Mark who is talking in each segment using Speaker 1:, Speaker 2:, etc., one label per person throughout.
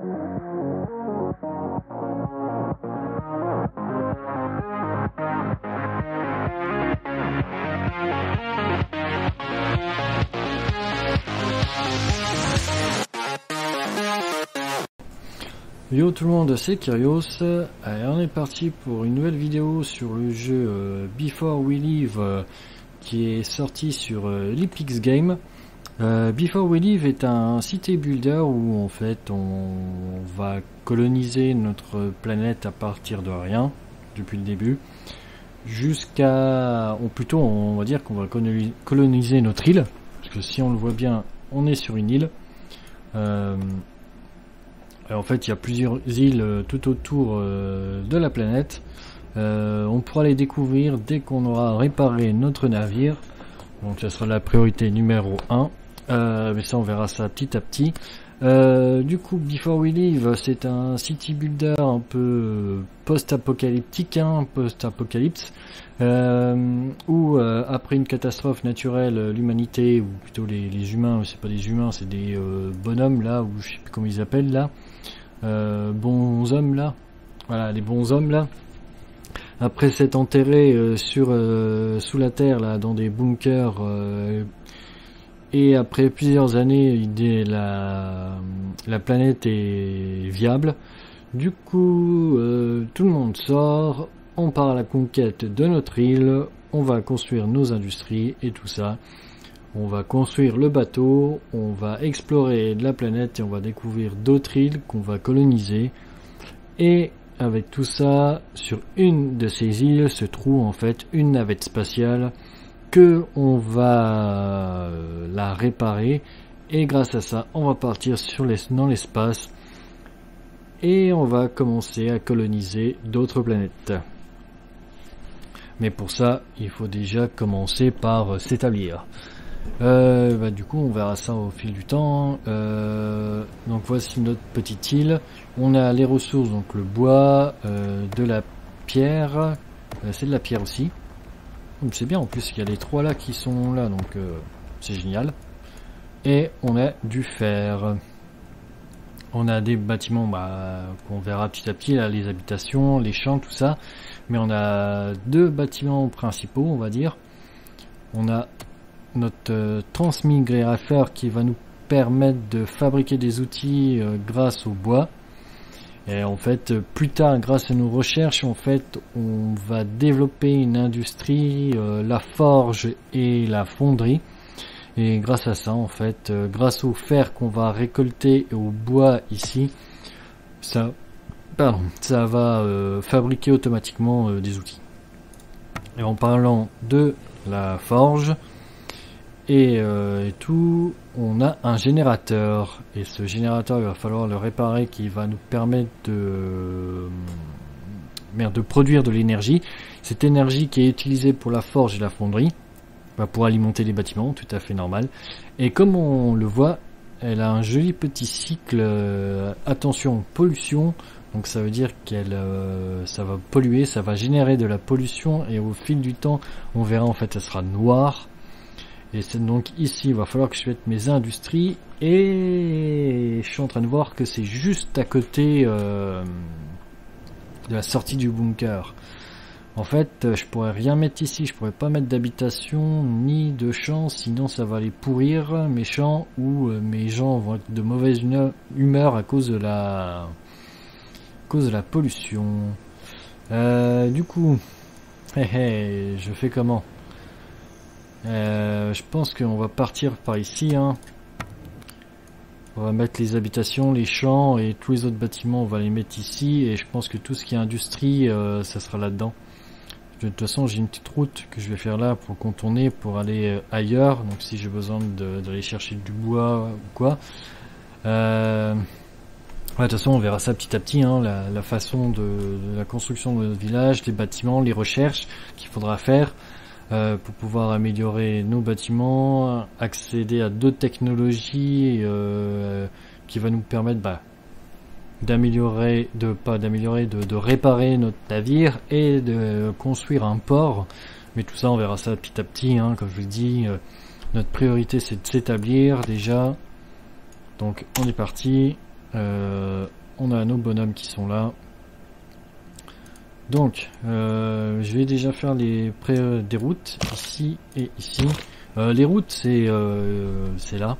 Speaker 1: Yo tout le monde, c'est Kyrios. Allez, on est parti pour une nouvelle vidéo sur le jeu euh, Before We Leave euh, qui est sorti sur euh, l'Epix Game. Before We Leave est un city builder où en fait on va coloniser notre planète à partir de rien depuis le début jusqu'à ou plutôt on va dire qu'on va coloniser notre île parce que si on le voit bien on est sur une île euh, en fait, il y a plusieurs îles euh, tout autour euh, de la planète. on pourra les découvrir dès qu'on aura réparé notre navire. Donc ça sera la priorité numéro 1. Mais ça on verra ça petit à petit. du coup, Before We Leave, c'est un city builder un peu post-apocalyptique, hein, post-apocalypse, où après une catastrophe naturelle, l'humanité, ou plutôt les, humains, c'est pas des humains, c'est des bonhommes là, ou je sais plus comment ils appellent là, euh, bons hommes là, voilà les bons hommes là, après s'être enterrés euh, sur euh, sous la terre là dans des bunkers et après plusieurs années la la planète est viable. Du coup tout le monde sort, on part à la conquête de notre île, on va construire nos industries et tout ça. On va construire le bateau, on va explorer la planète et on va découvrir d'autres îles qu'on va coloniser. Et avec tout ça, sur une de ces îles se trouve en fait une navette spatiale que on va euh, la réparer et grâce à ça, on va partir sur les, dans l'espace et on va commencer à coloniser d'autres planètes. Mais pour ça, il faut déjà commencer par euh, s'établir. Euh, bah, du coup, on verra ça au fil du temps. Euh, donc voici notre petite île. On a les ressources, donc le bois, de la pierre. C'est de la pierre aussi. C'est bien, en plus il y a les trois là qui sont là, donc euh, c'est génial. Et on a du fer. On a des bâtiments bah, qu'on verra petit à petit, là, les habitations, les champs, tout ça. Mais on a deux bâtiments principaux, on va dire. On a notre euh, transmigrérateur qui va nous permettre de fabriquer des outils euh, grâce au bois. Et en fait, plus tard, grâce à nos recherches, en fait, on va développer une industrie, euh, la forge et la fonderie. Et grâce à ça, en fait, grâce au fer qu'on va récolter et au bois ici, ça, pardon, ça va fabriquer automatiquement des outils. Et en parlant de la forge, euh, et, tout, on a un générateur. Et ce générateur, il va falloir le réparer qui va nous permettre de, merde, de produire de l'énergie. Cette énergie qui est utilisée pour la forge et la fonderie, va pour alimenter les bâtiments, tout à fait normal. Et comme on le voit, elle a un joli petit cycle. Euh, attention, pollution. Donc ça veut dire qu'elle, euh, ça va polluer, ça va générer de la pollution et au fil du temps, on verra en fait, elle sera noire et c'est donc ici, il va falloir que je mette mes industries. Et je suis en train de voir que c'est juste à côté euh, de la sortie du bunker. En fait, je pourrais rien mettre ici. Je pourrais pas mettre d'habitation ni de champs, sinon ça va les pourrir mes champs ou euh, mes gens vont être de mauvaise humeur à cause de la, cause de la pollution. Euh, du coup, je fais comment? Euh, je pense qu'on va partir par ici. Hein. On va mettre les habitations, les champs et tous les autres bâtiments, on va les mettre ici. Et je pense que tout ce qui est industrie, euh, ça sera là-dedans. De toute façon, j'ai une petite route que je vais faire là pour contourner, pour aller euh, ailleurs. Donc si j'ai besoin d'aller chercher du bois ou quoi. de toute façon, on verra ça petit à petit, hein, la, façon de, la construction de notre village, les bâtiments, les recherches qu'il faudra faire. Euh, pour pouvoir améliorer nos bâtiments, accéder à d'autres technologies euh, qui va nous permettre bah, d'améliorer, de pas d'améliorer, de, réparer notre navire et de construire un port. Mais tout ça, on verra ça petit à petit. Hein, comme je vous le dis, euh, notre priorité c'est de s'établir déjà. Donc on est parti. on a nos bonhommes qui sont là. Donc, euh, je vais déjà faire les pré des routes ici et ici. Euh, les routes, c'est c'est là.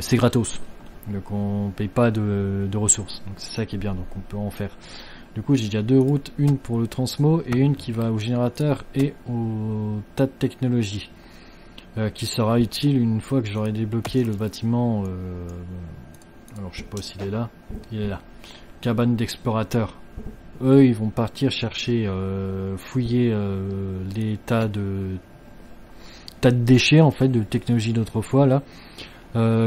Speaker 1: c'est gratos. Donc on paye pas de, ressources. Donc c'est ça qui est bien. Donc on peut en faire. Du coup, j'ai déjà deux routes, une pour le transmo et une qui va au générateur et au tas de technologie. Euh, qui sera utile une fois que j'aurai débloqué le bâtiment. Euh, alors je sais pas s'il est là. Il est là. Cabane d'explorateurs. Eux, ils vont partir chercher, euh, fouiller les tas de tas de déchets en fait de technologie d'autrefois là.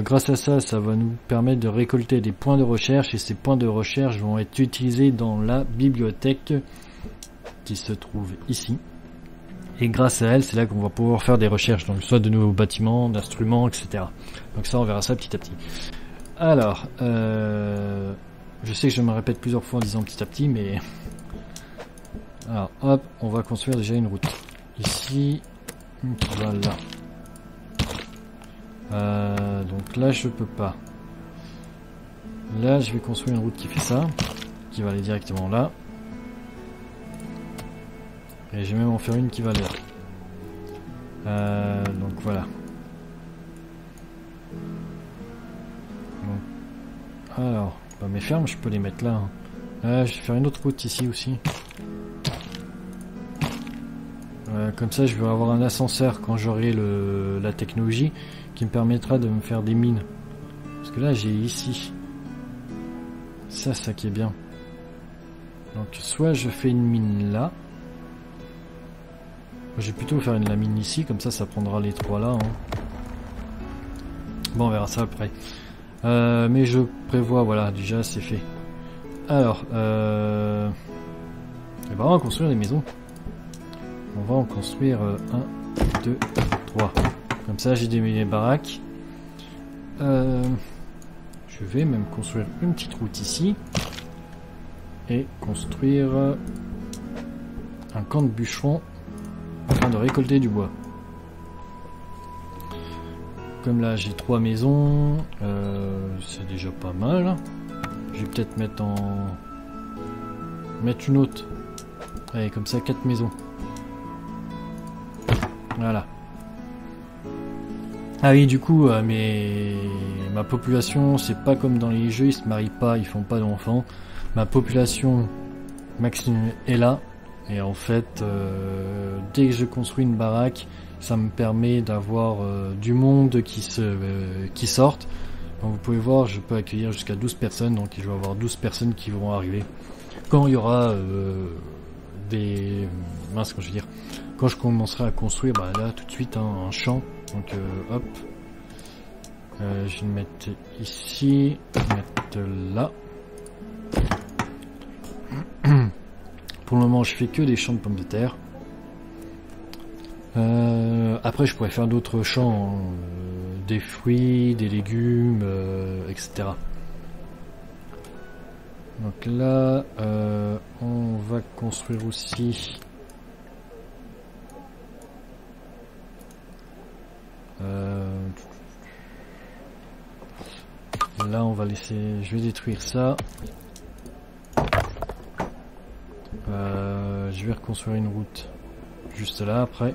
Speaker 1: grâce à ça, ça va nous permettre de récolter des points de recherche et ces points de recherche vont être utilisés dans la bibliothèque qui se trouve ici. Et grâce à elle, c'est là qu'on va pouvoir faire des recherches, donc soit de nouveaux bâtiments, d'instruments, etc. Donc ça, on verra ça petit à petit. Alors, euh, je sais que je me répète plusieurs fois en disant petit à petit, mais... Alors, hop, on va construire déjà une route. Ici, voilà. Euh, donc là, je peux pas. Là, je vais construire une route qui fait ça, qui va aller directement là. Et je vais même en faire une qui va là. Euh, donc voilà. Alors, bah, mes fermes, je peux les mettre là. Euh, je vais faire une autre route ici aussi. Euh, comme ça, je vais avoir un ascenseur quand j'aurai la technologie qui me permettra de me faire des mines. Parce que là, j'ai ici. Ça, ça qui est bien. Donc, soit je fais une mine là. Je vais plutôt faire une lamine ici, comme ça, ça prendra les trois là. Hein. Bon, on verra ça après. Euh, mais je prévois, voilà, déjà c'est fait. Alors, euh... Eh ben, on va construire des maisons. On va en construire 1, 2, 3. Comme ça, j'ai des baraques. Euh... Je vais même construire une petite route ici. Et construire un camp de bûcherons train de récolter du bois. Comme là j'ai trois maisons, euh, c'est déjà pas mal. Je vais peut-être mettre en mettre une autre. Allez, comme ça quatre maisons. Voilà. Ah oui, du coup, euh, mais ma population, c'est pas comme dans les jeux, ils se marient pas, ils font pas d'enfants. Ma population maximum est là, et en fait, euh, dès que je construis une baraque, ça me permet d'avoir euh, du monde qui se euh, qui sortent. Donc vous pouvez voir, je peux accueillir jusqu'à 12 personnes, donc je vais avoir 12 personnes qui vont arriver. Quand il y aura des... Mince, quand je veux dire... Quand je commencerai à construire, bah là, tout de suite, hein, un champ. Donc hop. je vais le mettre ici, mettre là. Pour le moment, je fais que des champs de pommes de terre. Euh, après, je pourrais faire d'autres champs, euh, des fruits, des légumes, euh, etc. Donc là, on va construire aussi. là, on va laisser. Je vais détruire ça. Euh, je vais reconstruire une route juste là après.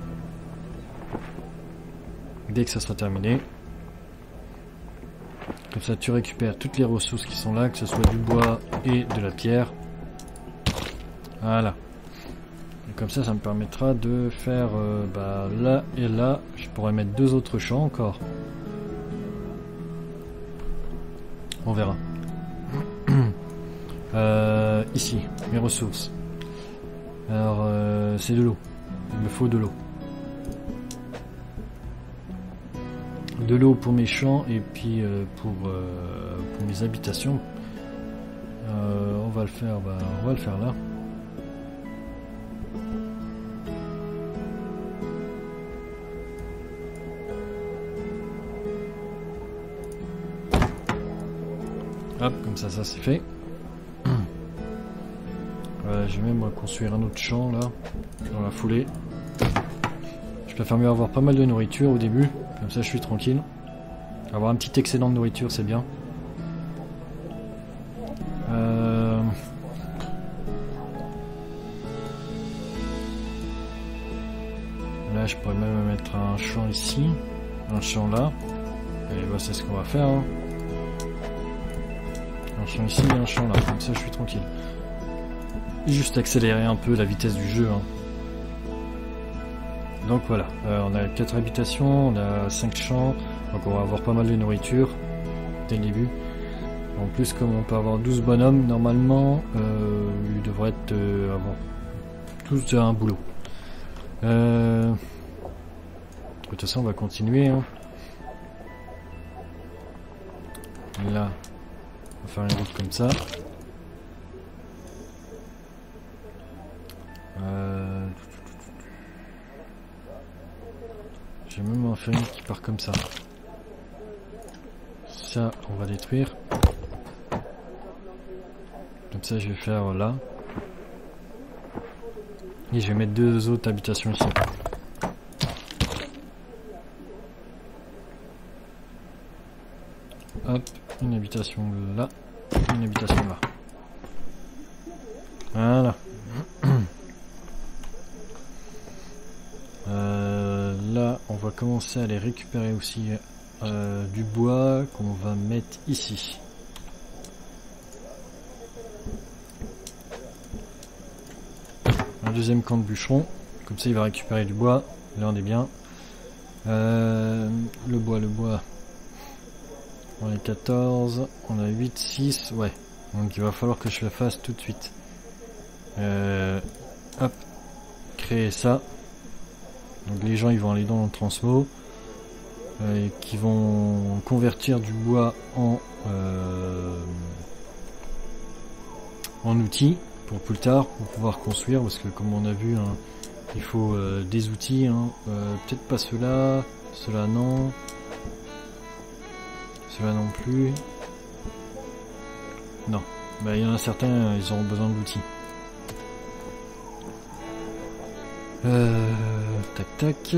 Speaker 1: Dès que ça sera terminé. Comme ça tu récupères toutes les ressources qui sont là, que ce soit du bois et de la pierre. Voilà. Et comme ça, ça me permettra de faire euh, bah, là et là. Je pourrais mettre deux autres champs encore. On verra. Euh, ici, mes ressources. Alors, euh, c'est de l'eau. Il me faut de l'eau. De l'eau pour mes champs et puis euh, pour, euh, pour mes habitations. on va le faire, bah, on va le faire là. Hop, comme ça, ça c'est fait je vais même construire un autre champ là, dans la foulée. Je préfère mieux avoir pas mal de nourriture au début, comme ça je suis tranquille. Avoir un petit excédent de nourriture, c'est bien. Euh, là, je pourrais même mettre un champ ici, un champ là. Et bah, c'est ce qu'on va faire. Hein. Un champ ici et un champ là, comme ça je suis tranquille. Juste accélérer un peu la vitesse du jeu. Hein. Donc voilà, euh, on a 4 habitations, on a 5 champs, donc on va avoir pas mal de nourriture dès le début. En plus, comme on peut avoir 12 bonhommes, normalement, euh, il devrait être euh, avant. Tous un boulot. Euh, de toute façon, on va continuer. Hein. Là, on va faire une route comme ça. Euh... J'ai même un famille qui part comme ça. Ça, on va détruire. Comme ça, je vais faire là. Et je vais mettre deux autres habitations ici. Hop, une habitation là, une habitation là. Voilà. Euh, là, on va commencer à aller récupérer aussi euh, du bois qu'on va mettre ici. Un deuxième camp de bûcheron. Comme ça, il va récupérer du bois. Là, on est bien. Euh, le bois, le bois. On est 14. On a 8, 6. Ouais. Donc, il va falloir que je le fasse tout de suite. hop. Créer ça. Donc les gens ils vont aller dans le transmo euh, et qui vont convertir du bois en euh, en outils pour plus tard pour pouvoir construire parce que comme on a vu hein, il faut euh, des outils hein. peut-être pas cela cela non cela non plus non bah, il y en a certains ils auront besoin d'outils tac tac.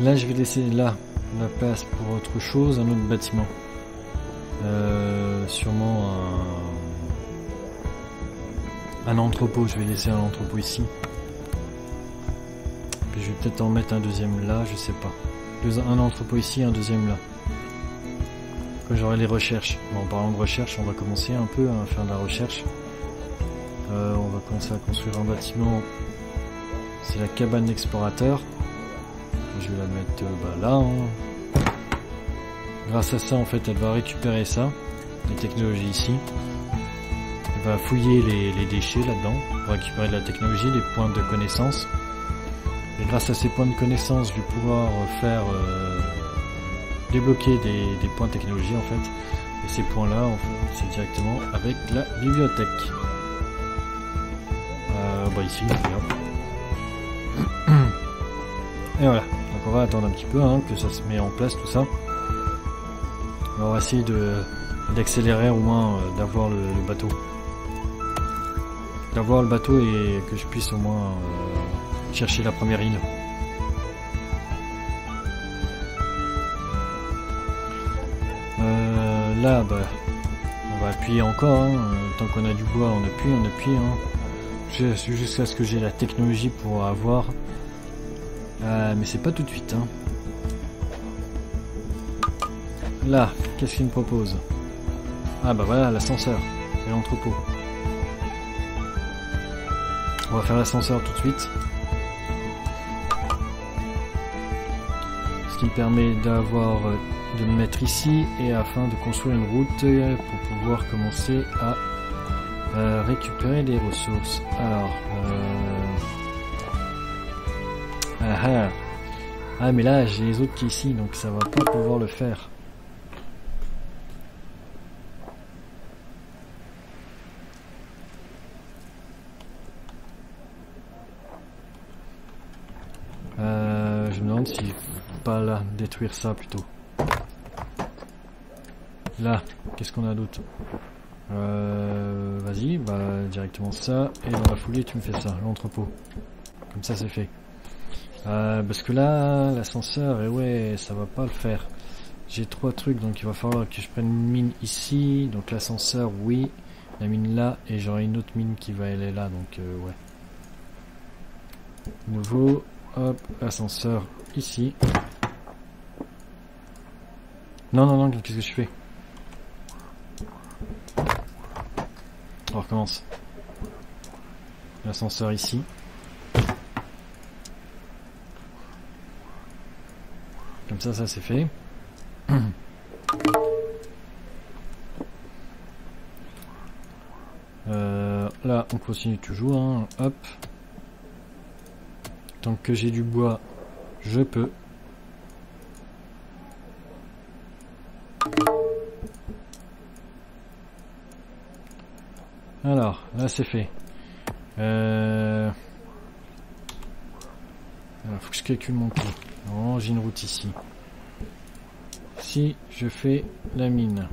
Speaker 1: Là, je vais laisser là la place pour autre chose, un autre bâtiment. Euh, sûrement un, entrepôt. Je vais laisser un entrepôt ici. Je vais peut-être en mettre un deuxième là, je sais pas. un entrepôt ici, un deuxième là j'aurai les recherches. Bon, en parlant de recherche, on va commencer un peu à faire de la recherche. Euh, on va commencer à construire un bâtiment. C'est la cabane d'explorateur. Je vais la mettre euh, bah, là. Hein. Grâce à ça, en fait, elle va récupérer ça, les technologies ici. Elle va fouiller les, déchets là-dedans pour récupérer de la technologie, des points de connaissance. Et grâce à ces points de connaissance, je vais pouvoir faire euh, débloquer des, points technologie en fait. Et ces points-là, c'est directement avec la bibliothèque. Euh, bah ici, Et voilà. Donc on va attendre un petit peu hein, que ça se met en place tout ça. On va essayer d'accélérer au moins euh, d'avoir le, bateau. D'avoir le bateau et que je puisse au moins euh, chercher la première île. Là, bah, on va appuyer encore. Hein. Tant qu'on a du bois, on appuie, on appuie. Hein. Jusqu'à ce que j'ai la technologie pour avoir. Euh, mais c'est pas tout de suite. Hein. Là, qu'est-ce qu'il me propose? Ah bah voilà, l'ascenseur et l'entrepôt. On va faire l'ascenseur tout de suite. Ce qui me permet d'avoir euh, de me mettre ici et afin de construire une route pour pouvoir commencer à euh, récupérer les ressources. Alors, euh... ah, ah. ah, mais là j'ai les autres qui ici donc ça va pas pouvoir le faire. Euh, je me demande si pas là détruire ça plutôt. Là, qu'est-ce qu'on a d'autre euh, Vas-y, bah directement ça. Et dans la foulée, tu me fais ça, l'entrepôt. Comme ça, c'est fait. Euh, parce que là, l'ascenseur, et ouais, ça va pas le faire. J'ai trois trucs, donc il va falloir que je prenne une mine ici. Donc l'ascenseur, oui. la mine là et j'aurai une autre mine qui va aller là donc euh, ouais. Nouveau, hop, ascenseur ici. Non non non, qu'est-ce que je fais? On recommence. L'ascenseur ici. Comme ça, ça c'est fait. Euh, là, on continue toujours. Hein. Hop. Tant que j'ai du bois, je peux. Là c'est fait. Euh... Faut que je calcule mon coût. Non, j'ai une route ici. Si je fais la mine.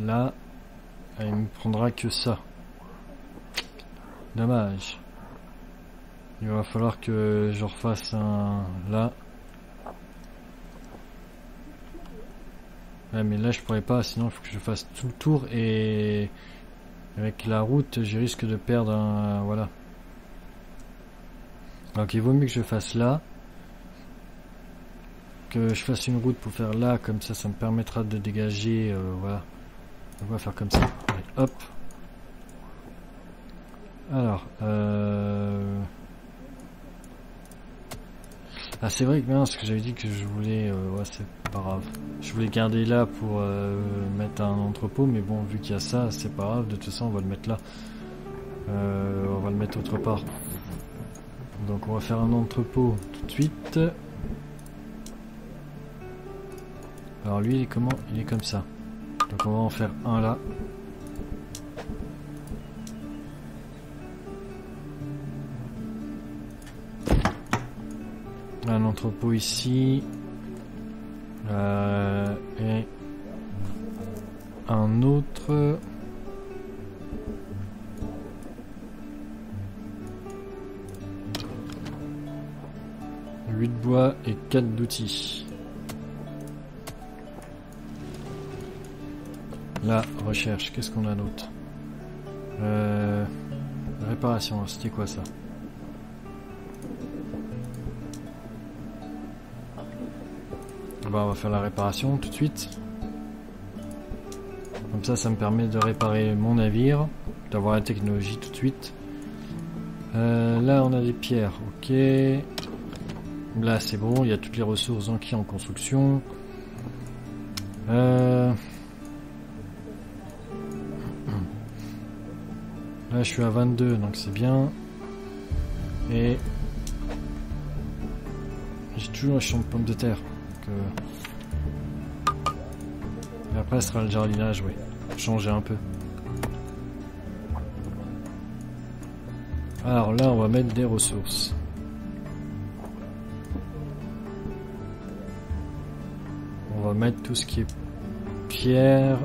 Speaker 1: Là, il me prendra que ça. Dommage. Il va falloir que je refasse un là. Mais là je pourrais pas, sinon il faut que je fasse tout le tour et avec la route, je risque de perdre un voilà. Donc il vaut mieux que je fasse là. Que je fasse une route pour faire là, comme ça, ça me permettra de dégager, euh, voilà. On va faire comme ça. hop. Alors, euh... Ah c'est vrai que bien, ce que j'avais dit que je voulais, euh, ouais c'est pas grave. Je voulais garder là pour euh, mettre un entrepôt, mais bon vu qu'il y a ça, c'est pas grave. De toute façon, on va le mettre là. Euh, on va le mettre autre part. Donc on va faire un entrepôt tout de suite. Alors lui il est comment? Il est comme ça. Donc on va en faire un là. Un entrepôt ici. Euh, et un autre. Huit bois et quatre d'outils. La recherche, qu'est-ce qu'on a d'autre? Euh, Réparation, c'était quoi ça? On va faire la réparation tout de suite. Comme ça, ça me permet de réparer mon navire, d'avoir la technologie tout de suite. Euh, là, on a des pierres, ok. Là, c'est bon, il y a toutes les ressources en qui en construction. Euh... Là, je suis à 22, donc c'est bien. Et j'ai toujours un champ de pommes de terre. Et après, ce sera le jardinage, oui. Changer un peu. Alors là, on va mettre des ressources. On va mettre tout ce qui est pierre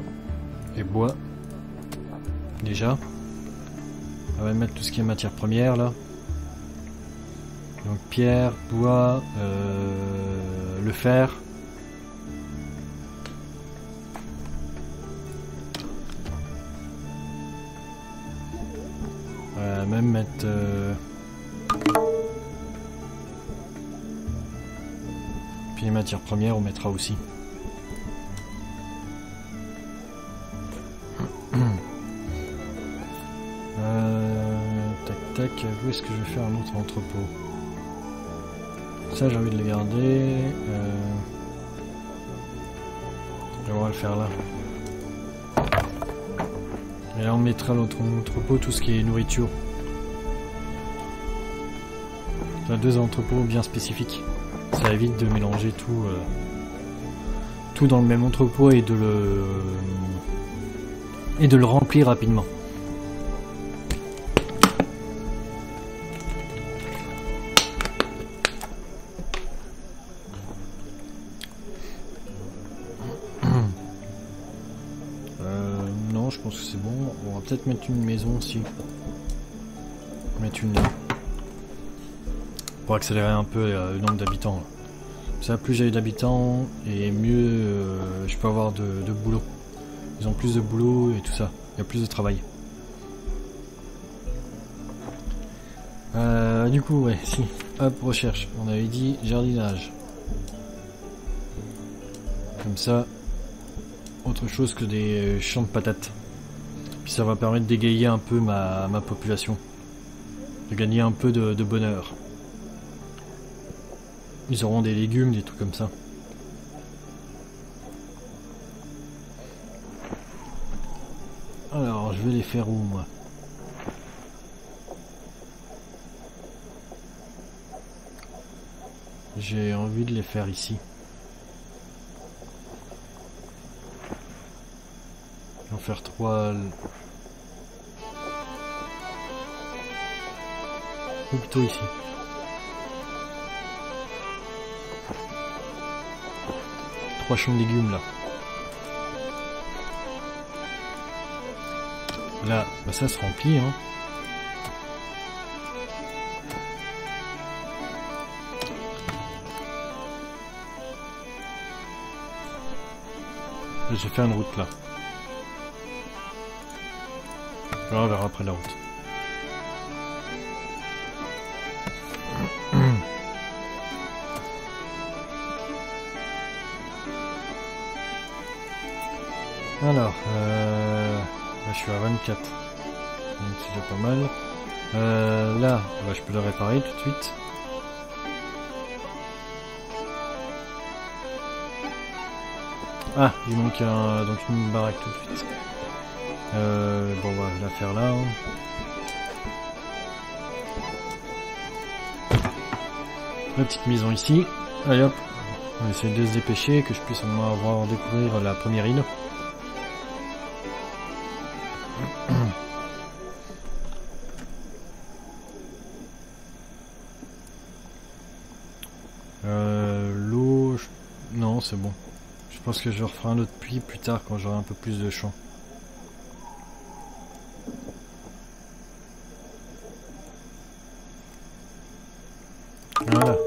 Speaker 1: et bois. Déjà. On va mettre tout ce qui est matière première là. Donc pierre, bois, euh, le. On va même mettre... Euh, puis les matières premières on mettra aussi. où est-ce que je vais faire un autre entrepôt? J'ai envie de le garder. Euh... On va le faire là. Et là, on mettra l'autre entrepôt, tout ce qui est nourriture. Deux entrepôts bien spécifiques. Ça évite de mélanger tout, euh, tout dans le même entrepôt et de le et de le remplir rapidement. Peut-être mettre une maison aussi. Mettre une Pour accélérer un peu euh, le nombre d'habitants. Ça, plus j'ai d'habitants et mieux euh, je peux avoir de, boulot. ils ont plus de boulot et tout ça. Il y a plus de travail. Euh, du coup, ouais, si. Hop, recherche. On avait dit jardinage. Comme ça, autre chose que des champs de patates. Puis ça va permettre d'égayer un peu ma, ma, population. De gagner un peu de, de bonheur. Ils auront des légumes, des trucs comme ça. Alors, je vais les faire où, moi? J'ai envie de les faire ici. Je vais en faire trois. Ou plutôt ici. Trois champs de légumes là. Là, bah ça se remplit hein. J'ai fait une route là. On verra après la route. Alors, euh, je suis à 24. Donc c'est déjà pas mal. Euh, là, bah, je peux le réparer tout de suite. Ah, il manque donc une baraque tout de suite. Euh, bon, on va la faire là. Hein. La petite maison ici. Allez hop, on va essayer de se dépêcher, que je puisse au moins avoir découvrir la première île. Euh, c'est bon. Je pense que je referai un autre puits plus tard quand j'aurai un peu plus de champs. Voilà.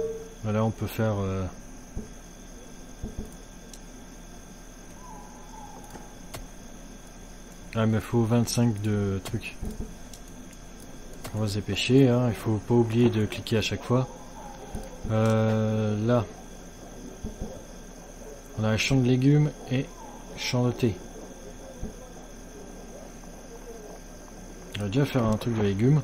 Speaker 1: Là on peut faire... Euh, ah faut 25 de trucs. On va se dépêcher, hein. il faut pas oublier de cliquer à chaque fois. Euh, là, on a un champ de légumes et champ de thé. On va déjà faire un truc de légumes.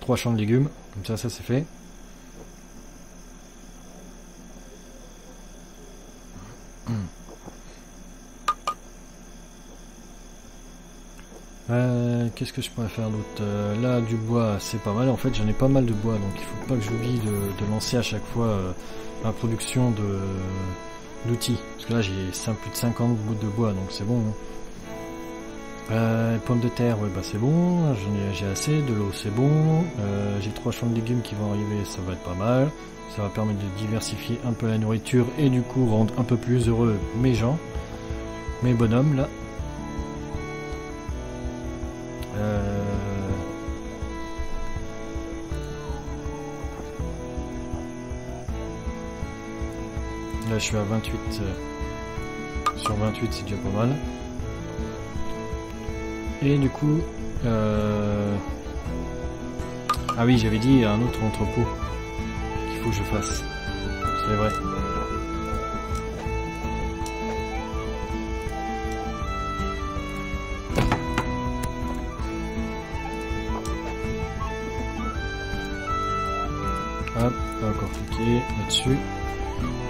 Speaker 1: Trois champs de légumes. Comme ça, ça c'est fait. qu'est-ce que je pourrais faire d'autre? Euh, Là, du bois, c'est pas mal. En fait, j'en ai pas mal de bois, donc il faut pas que j'oublie de, lancer à chaque fois euh, la production d'outils. Parce que là, j'ai plus de 50 bouts de bois, donc c'est bon. Hein. Euh, pommes de terre, bah c'est bon. J'ai assez. De l'eau, c'est bon. Euh, j'ai trois champs de légumes qui vont arriver, ça va être pas mal. Ça va permettre de diversifier un peu la nourriture et du coup rendre un peu plus heureux mes gens, mes bonhommes là. je suis à 28. Euh, sur 28, c'est déjà pas mal. Et du coup... Euh, ah oui, j'avais dit un autre entrepôt qu'il faut que je fasse. C'est vrai. Hop, encore cliquer là-dessus.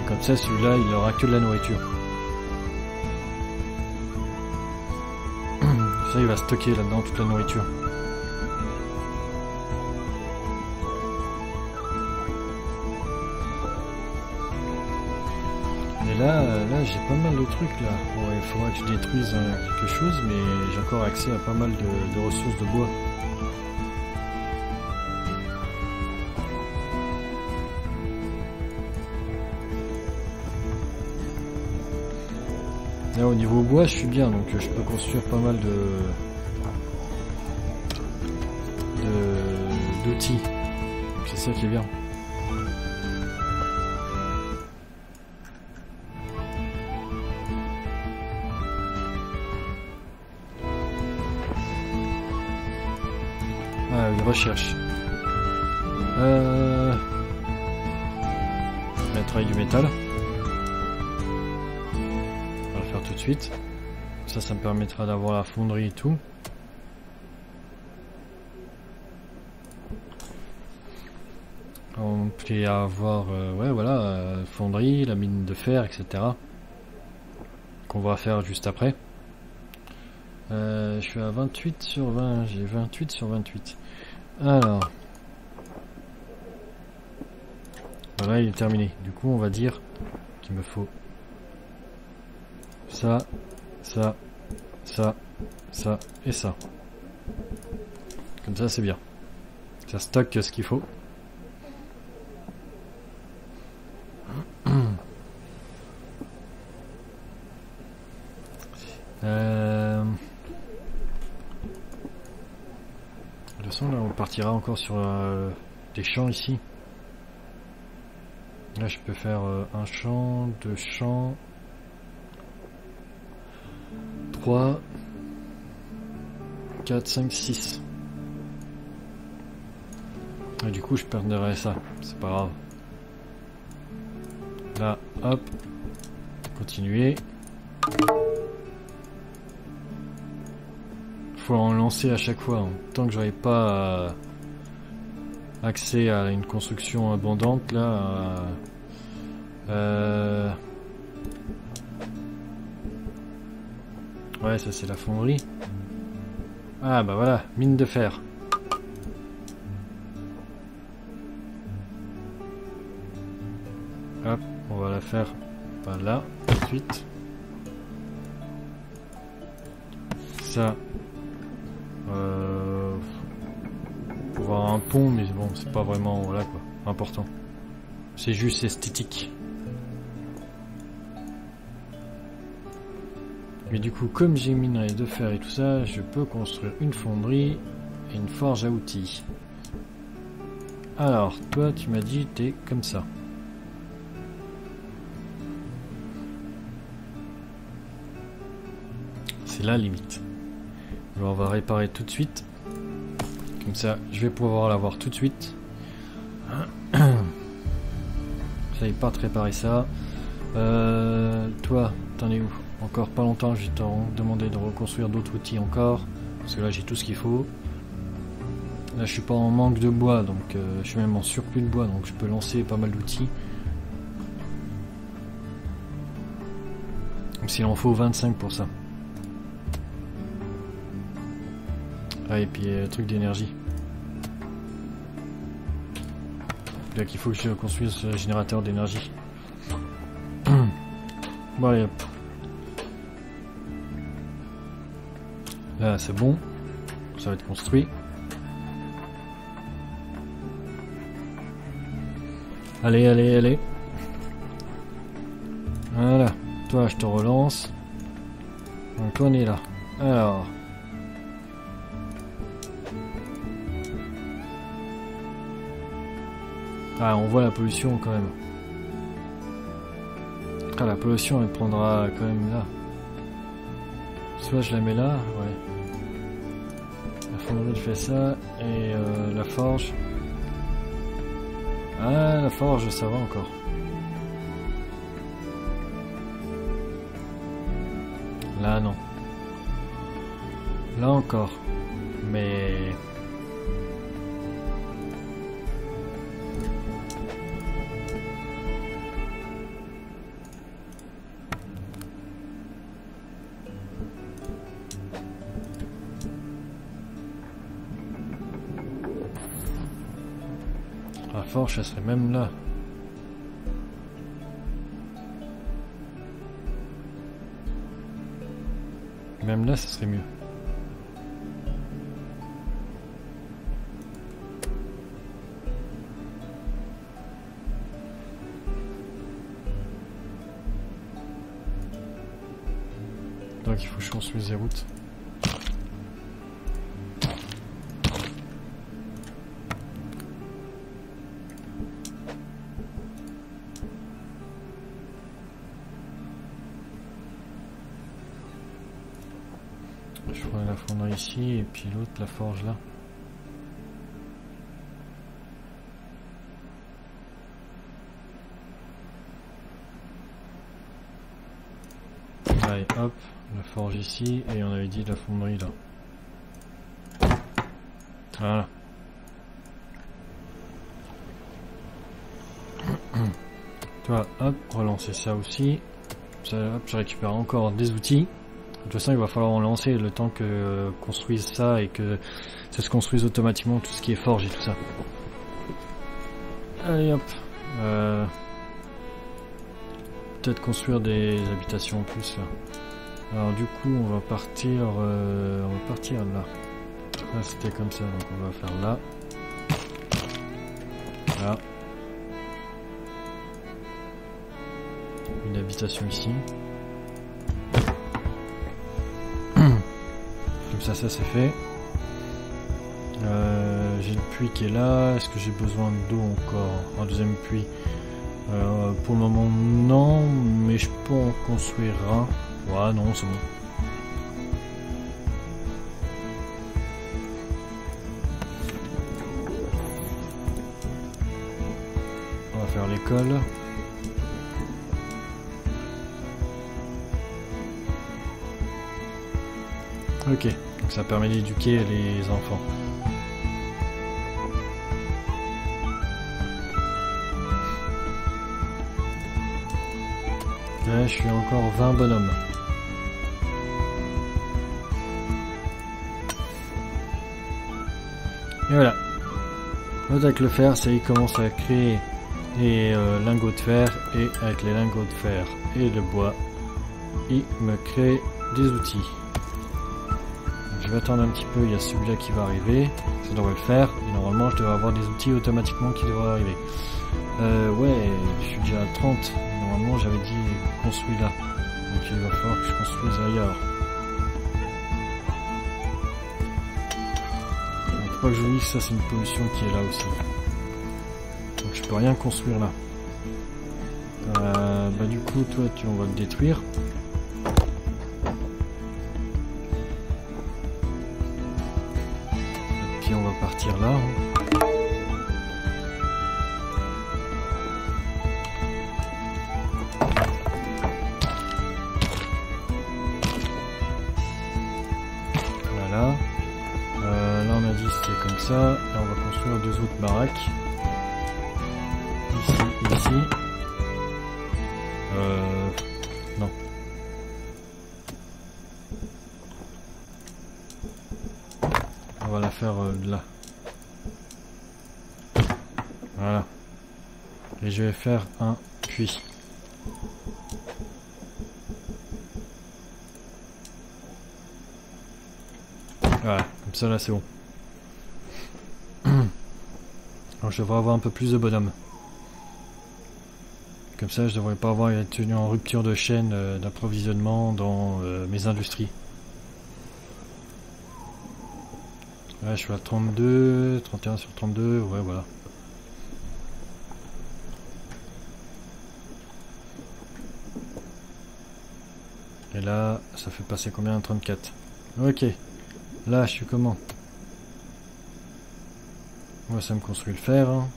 Speaker 1: Comme ça, celui-là, il aura que de la nourriture. Il va stocker là-dedans toute la nourriture. Et là, là j'ai pas mal de trucs là. il faudra que je détruise euh, quelque chose, mais j'ai encore accès à pas mal de ressources de bois. Là, au niveau bois, je suis bien, donc euh, je peux construire pas mal de d'outils. C'est ça qui est bien. Ah oui, recherche. Euh... Mettre du métal. Suite. Ça, ça me permettra d'avoir la fonderie et tout. On peut avoir, euh, ouais, voilà, euh, fonderie, la mine de fer, etc. Qu'on va faire juste après. Euh, je suis à 28 sur 20, j'ai 28 sur 28. Alors. Voilà, il est terminé. Du coup, on va dire qu'il me faut ça, ça, ça, ça et ça. Comme ça, c'est bien. Ça stocke ce qu'il faut. De toute façon, là, on partira encore sur euh, des champs ici. Là, je peux faire euh, un champ, deux champs, trois, quatre, cinq, six. Et du coup, je perdrai ça. C'est pas grave. Là, hop. Continuer. Faut en lancer à chaque fois. Tant que j'aurai pas euh, accès à une construction abondante, là... Euh, euh, ouais, ça c'est la fonderie. Ah bah voilà, mine de fer. Hop, on va la faire là, tout de suite. Ça. Euh, pour avoir un pont, mais bon, c'est pas vraiment, voilà quoi, important. C'est juste esthétique. Mais du coup, comme j'ai minerai de fer et tout ça, je peux construire une fonderie et une forge à outils. Alors, toi, tu m'as dit, t'es comme ça. C'est la limite. Alors, on va réparer tout de suite. Comme ça, je vais pouvoir l'avoir tout de suite. J'avais pas de réparer ça. Euh, toi, t'en es où? Encore pas longtemps, je vais te demander de reconstruire d'autres outils encore. Parce que là, j'ai tout ce qu'il faut. Là, je suis pas en manque de bois, donc euh, je suis même en surplus de bois, donc je peux lancer pas mal d'outils. S'il en faut 25 pour ça. Ah, et puis euh, truc d'énergie. Là qu'il faut que je construise ce générateur d'énergie. bon allez. Là, c'est bon. Ça va être construit. Allez, allez, allez. Voilà. Toi, je te relance. Donc, on est là. Alors. Ah, on voit la pollution quand même. Ah, la pollution, elle prendra quand même là. Soit je la mets là, ouais. La fonderie fait ça, et euh, la forge. Ah, la forge, ça va encore. Là, non. Là encore. Mais... ça serait même là. Même là, ça serait mieux. Donc il faut que je construise des routes. ici et puis l'autre la forge là. Allez hop, la forge ici et on avait dit la fonderie là. Voilà. Toi, hop, relancer ça aussi. Ça, hop, je récupère encore des outils. De toute façon, il va falloir en lancer le temps que euh, construise ça et que ça se construise automatiquement tout ce qui est forge et tout ça. Allez hop. Euh, Peut-être construire des habitations en plus. Alors du coup on va partir euh, on va partir là. Là c'était comme ça donc on va faire là. Là. Une habitation ici. Ça ça c'est fait. Euh, j'ai le puits qui est là. Est-ce que j'ai besoin d'eau encore? Un deuxième puits. Euh, pour le moment, non, mais je peux en construire un. Ouais, non, c'est bon. On va faire l'école. Ok, donc ça permet d'éduquer les enfants. Là, je suis encore 20 bonhommes. Et voilà. avec le fer, ça y commence à créer des euh, lingots de fer et avec les lingots de fer et le bois, il me crée des outils. Je vais attendre un petit peu, il y a celui-là qui va arriver, ça devrait le faire, et normalement je devrais avoir des outils automatiquement qui devraient arriver. Euh, ouais, je suis déjà à 30, normalement j'avais dit construit là. Donc il va falloir que je construise ailleurs. Il faut pas que dise que ça c'est une pollution qui est là aussi. Donc je peux rien construire là. Euh, bah du coup toi tu on va le détruire. On va la faire euh, là. Voilà. Et je vais faire un puits. Voilà, comme ça là c'est bon. je devrais avoir un peu plus de bonhommes. Comme ça, je devrais pas avoir une rupture de chaîne euh, d'approvisionnement dans euh, mes industries. Là, je suis à 32, 31 sur 32, ouais, voilà. Et là, ça fait passer combien 34. Ok. Là, je suis comment? Moi, ça me construit le fer. Hein.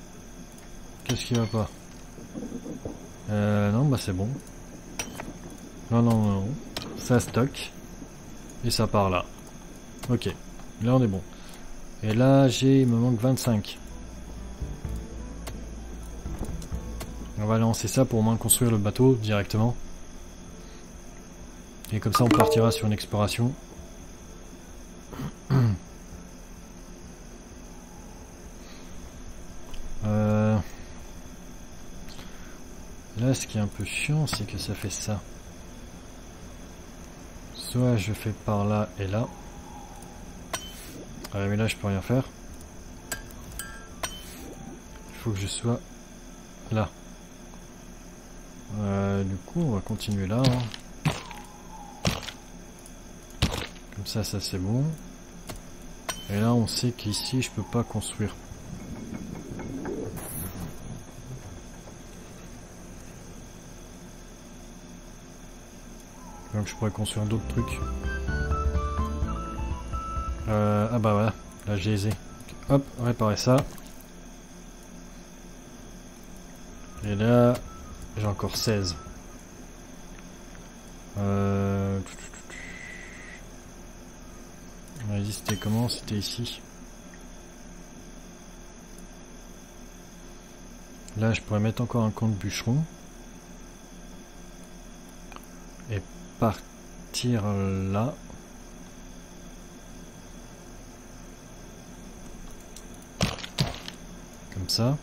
Speaker 1: Qu'est-ce qui va pas? Euh, Non, bah c'est bon. Non, non, non, non. Ça stocke. Et ça part là. Ok. Là, on est bon. Et là, j'ai... Il me manque 25. On va lancer ça pour au moins construire le bateau directement. Et comme ça, on partira sur une exploration. ce qui est un peu chiant, c'est que ça fait ça. Soit je fais par là et là. Mais là, je peux rien faire. Il faut que je sois là. Euh, du coup, on va continuer là. Hein. Comme ça, ça c'est bon. Et là, on sait qu'ici, je peux pas construire Donc je pourrais construire d'autres trucs. Euh, ah bah voilà, là j'ai aisé. Hop, réparer ça. Et là, j'ai encore 16. Euh, dit c'était comment? C'était ici. Là, je pourrais mettre encore un compte bûcheron. Et partir là. Ça.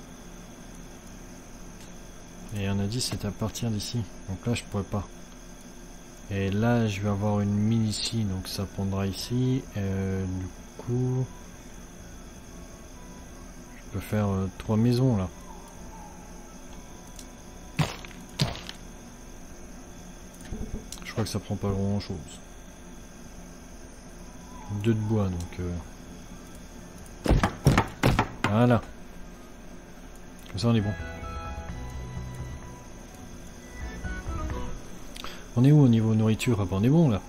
Speaker 1: Et on a dit c'est à partir d'ici. Donc là, je pourrais pas. Et là, je vais avoir une mine ici, donc ça prendra ici. Euh, du coup, je peux faire euh, trois maisons là. Je crois que ça prend pas grand chose. Deux de bois, donc. Euh, voilà. Ça, on est bon. On est où au niveau nourriture? Ah bah on est bon là.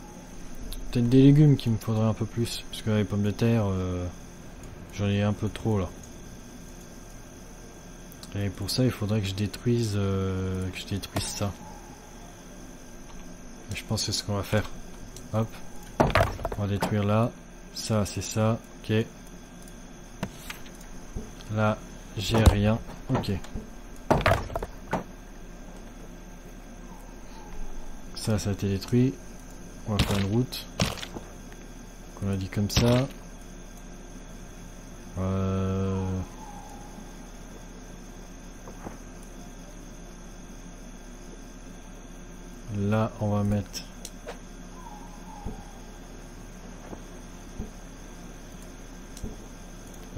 Speaker 1: Peut-être des légumes qui me faudrait un peu plus. Parce que les pommes de terre, euh, j'en ai un peu trop là. Et pour ça, il faudrait que je détruise, euh, que je détruise ça. je pense que c'est ce qu'on va faire. Hop. On va détruire là. Ça, c'est ça. Ok. Là, j'ai rien. Ok. Ça, ça a été détruit. On va faire une route. On a dit comme ça. Euh... Là, on va mettre...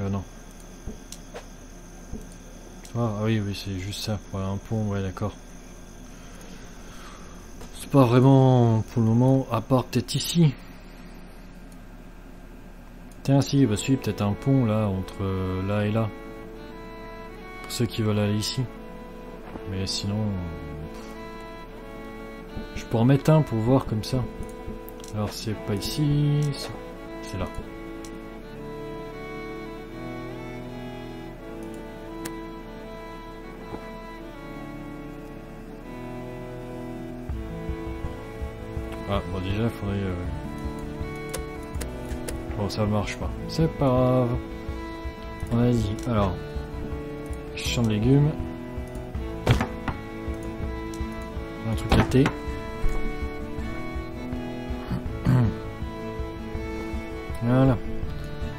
Speaker 1: Euh, non. Ah, ah oui, oui, c'est juste ça. Pour un pont, ouais, d'accord pas vraiment pour le moment, à part peut-être ici. Tiens, si, bah si, peut-être un pont là, entre euh, là et là. Pour ceux qui veulent aller ici. Mais sinon... Je peux en mettre un pour voir comme ça. Alors c'est pas ici, c'est là. Déjà, faudrait... Euh, bon, ça marche pas. C'est pas grave. On a dit, alors... Champ de légumes. Un truc à thé. Voilà.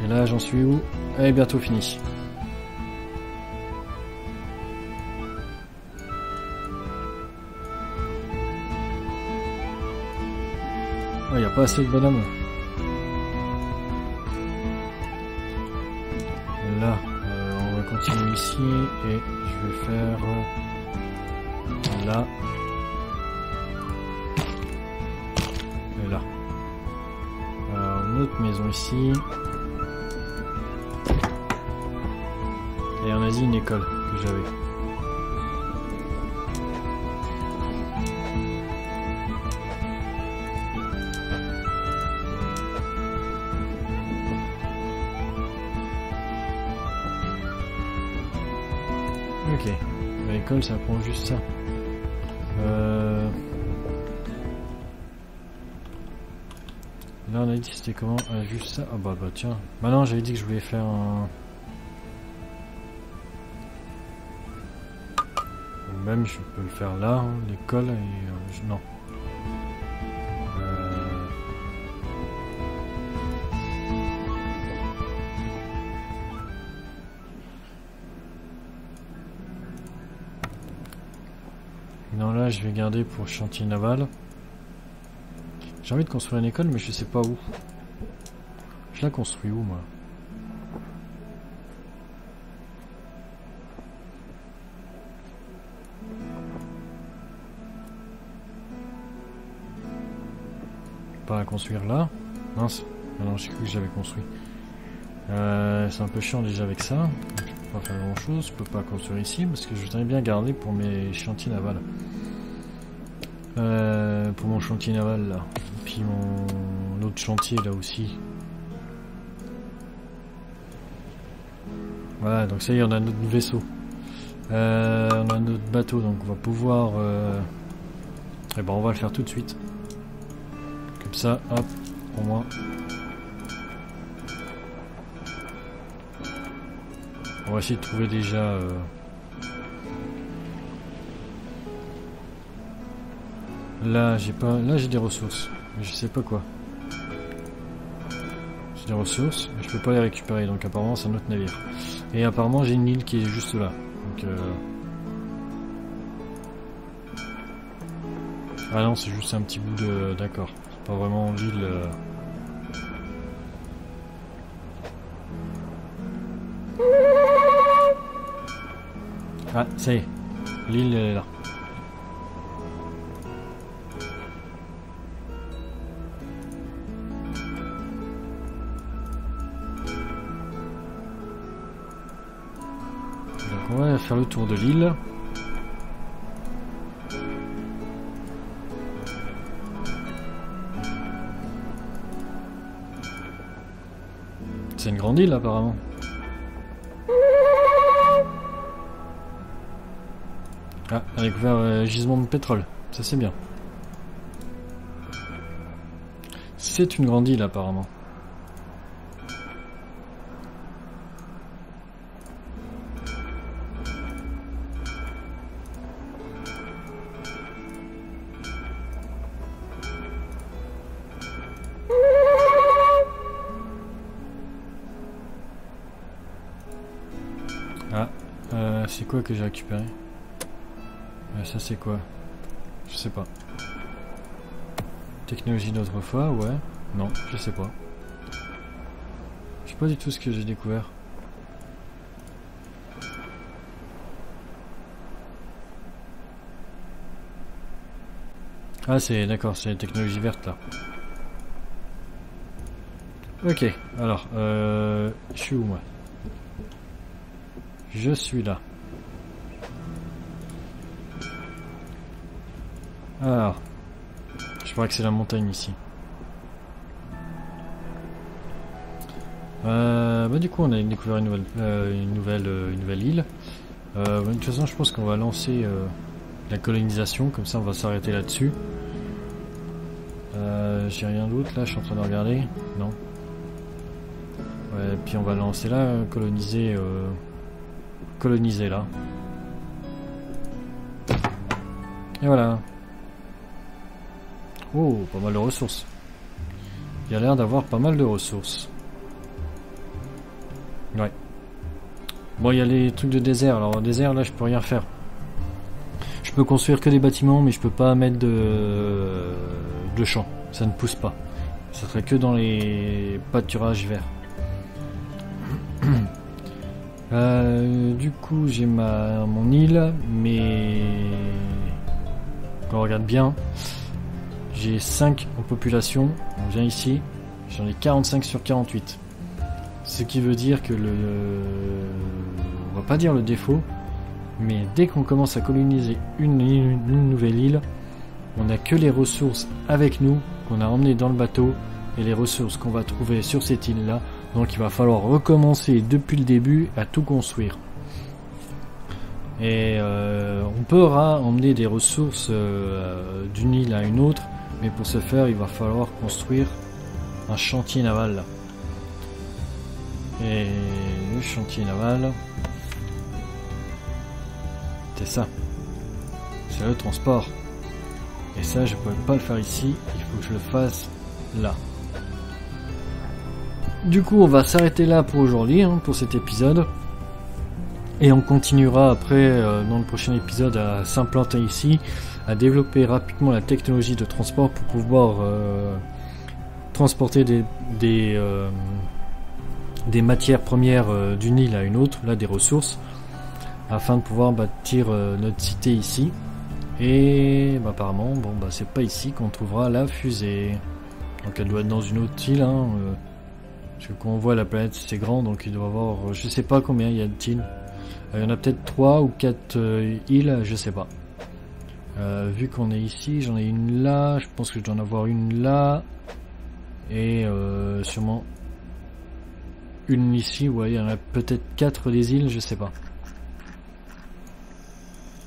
Speaker 1: Et là, j'en suis où? Elle est bientôt fini. Pas assez de bonhomme. Là, euh, on va continuer ici et je vais faire là. Et là. Alors, une autre maison ici. Et en Asie, une école que j'avais. Ça prend juste ça. Euh... Là on a dit c'était comment ah, Juste ça Ah bah bah tiens. Maintenant j'avais dit que je voulais faire un... Même je peux le faire là, hein, l'école et... Euh, non. Pour chantier naval. J'ai envie de construire une école, mais je sais pas où. Je la construis où, moi? Pas à construire là? Mince. Ah non, j'ai cru que j'avais construit. Euh, c'est un peu chiant déjà avec ça. je peux pas faire grand chose. Je peux pas construire ici parce que je voudrais bien garder pour mes chantiers navals. Euh, pour mon chantier naval là. Puis mon autre chantier là aussi. Voilà, donc ça y est, on a notre vaisseau. Euh, on a notre bateau, donc on va pouvoir... Euh... Eh ben on va le faire tout de suite. Comme ça, hop, pour moi. On va essayer de trouver déjà... Euh, là, j'ai pas... Là, j'ai des ressources. Mais je sais pas quoi. J'ai des ressources, mais je peux pas les récupérer. Donc apparemment, c'est un autre navire. Et apparemment, j'ai une île qui est juste là. Donc... Euh... Ah non, c'est juste un petit bout de... D'accord. C'est pas vraiment l'île... Euh... Ah, ça y est. L'île est là. Le tour de l'île. C'est une grande île apparemment. Ah, on a découvert un gisement de pétrole. Ça c'est bien. C'est une grande île apparemment. C'est quoi que j'ai récupéré ça c'est quoi Je sais pas. Technologie d'autrefois, ouais. Non, je sais pas. Je sais pas du tout ce que j'ai découvert. Ah c'est d'accord, c'est technologie verte là. Ok, alors, euh, je suis où moi? Je suis là. Alors, je crois que c'est la montagne ici. Euh, bah du coup on a découvert une nouvelle, euh, une, nouvelle euh, une nouvelle île. Euh, de toute façon je pense qu'on va lancer la colonisation, comme ça on va s'arrêter là-dessus. J'ai rien d'autre là, je suis en train de regarder. Non. Ouais, puis on va lancer là, coloniser, coloniser là. Et voilà. Oh, pas mal de ressources. Il y a l'air d'avoir pas mal de ressources. Ouais. Bon, il y a les trucs de désert. Alors, désert, là, je peux rien faire. Je peux construire que des bâtiments, mais je peux pas mettre de, de champs. Ça ne pousse pas. Ça serait que dans les pâturages verts. Euh, du coup, j'ai ma mon île, mais quand on regarde bien, j'ai 5 en population. On vient ici. J'en ai 45 sur 48. Ce qui veut dire que le... On va pas dire le défaut. Mais dès qu'on commence à coloniser une, nouvelle île, on n'a que les ressources avec nous qu'on a emmenées dans le bateau et les ressources qu'on va trouver sur cette île là. Donc il va falloir recommencer depuis le début à tout construire. Et euh, on pourra emmener des ressources euh, d'une île à une autre mais pour ce faire, il va falloir construire un chantier naval. Et le chantier naval, c'est ça. C'est le transport. Et ça, je ne peux pas le faire ici. Il faut que je le fasse là. Du coup, on va s'arrêter là pour aujourd'hui, hein, pour cet épisode. Et on continuera après, euh, dans le prochain épisode, à s'implanter ici à développer rapidement la technologie de transport pour pouvoir euh, transporter des, des, euh, matières premières euh, d'une île à une autre, là des ressources, afin de pouvoir bâtir notre cité ici. Et bah, apparemment, bon bah c'est pas ici qu'on trouvera la fusée. Donc elle doit être dans une autre île. Hein, parce que quand on voit la planète c'est grand, donc il doit y avoir, je sais pas combien il y a d'îles. Il y en a peut-être 3 ou 4 îles, je sais pas. Euh, vu qu'on est ici, j'en ai une là, je pense que je dois en avoir une là. Et euh, sûrement une ici, ouais, il y en a peut-être quatre des îles, je sais pas.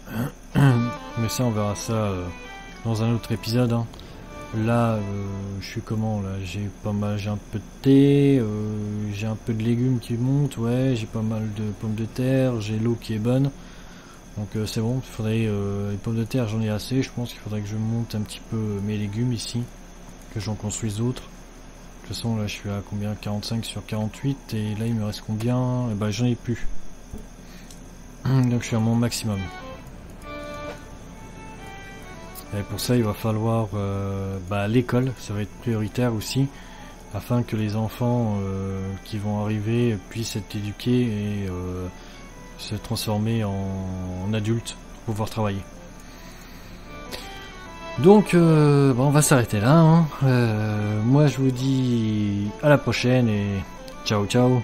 Speaker 1: Mais ça, on verra ça euh, dans un autre épisode. Hein. Là, je suis comment là? J'ai pas mal, j'ai un peu de thé, j'ai un peu de légumes qui montent, ouais, j'ai pas mal de pommes de terre, j'ai l'eau qui est bonne. Donc euh, c'est bon, il faudrait les pommes de terre, j'en ai assez. Je pense qu'il faudrait que je monte un petit peu mes légumes ici, que j'en construise d'autres. De toute façon, là, je suis à combien? 45 sur 48 et là, il me reste combien? Eh ben, j'en ai plus. Donc, je suis à mon maximum. Et pour ça, il va falloir euh, bah, l'école, ça va être prioritaire aussi, afin que les enfants euh, qui vont arriver puissent être éduqués et euh, se transformer en, adultes pour pouvoir travailler. Donc, bah, on va s'arrêter là. Hein. moi, je vous dis à la prochaine et ciao ciao.